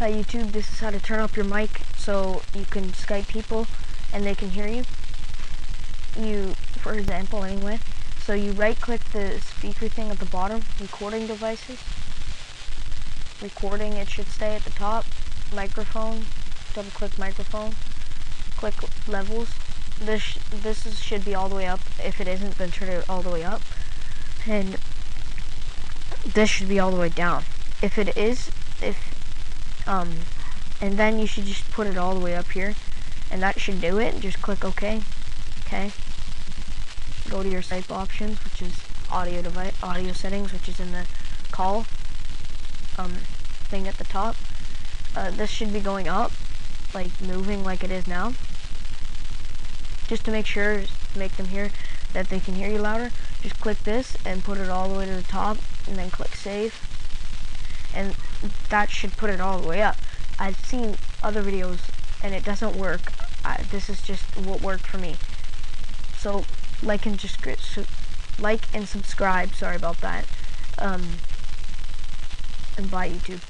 Hi YouTube, this is how to turn up your mic so you can Skype people and they can hear you. You, for example anyway, so you right click the speaker thing at the bottom, recording devices. Recording, it should stay at the top. Microphone, double click microphone. Click levels. This, this is, should be all the way up. If it isn't, then turn it all the way up. And this should be all the way down. If it is, if um, and then you should just put it all the way up here and that should do it. Just click OK okay? Go to your Skype options which is audio device audio settings which is in the call um, thing at the top. Uh, this should be going up like moving like it is now. Just to make sure make them hear that they can hear you louder just click this and put it all the way to the top and then click save and that should put it all the way up. I've seen other videos and it doesn't work. I, this is just what worked for me. So like and just like and subscribe. Sorry about that. Um, and bye YouTube.